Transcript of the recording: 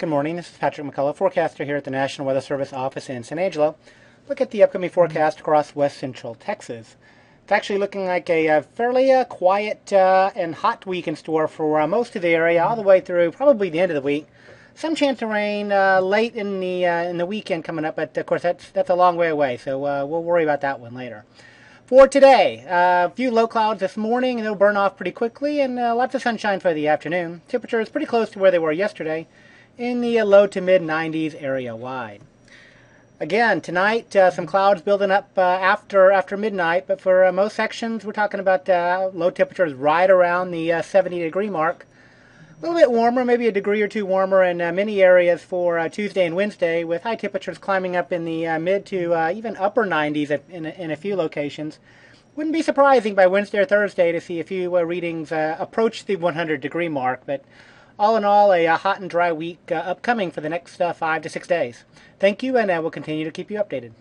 Good morning. This is Patrick McCullough, forecaster here at the National Weather Service office in San Angelo. Look at the upcoming forecast across west central Texas. It's actually looking like a, a fairly uh, quiet uh, and hot week in store for uh, most of the area, all the way through probably the end of the week. Some chance of rain uh, late in the uh, in the weekend coming up, but of course that's that's a long way away, so uh, we'll worry about that one later. For today, a few low clouds this morning, and they'll burn off pretty quickly, and lots of sunshine for the afternoon. Temperature is pretty close to where they were yesterday in the low to mid 90s area wide. Again, tonight, uh, some clouds building up uh, after after midnight, but for uh, most sections, we're talking about uh, low temperatures right around the uh, 70 degree mark. A little bit warmer, maybe a degree or two warmer in uh, many areas for Tuesday and Wednesday, with high temperatures climbing up in the mid to even upper 90s in, in a few locations. Wouldn't be surprising by Wednesday or Thursday to see a few readings approach the 100 degree mark, but all in all, a, a hot and dry week uh, upcoming for the next uh, five to six days. Thank you, and uh, we'll continue to keep you updated.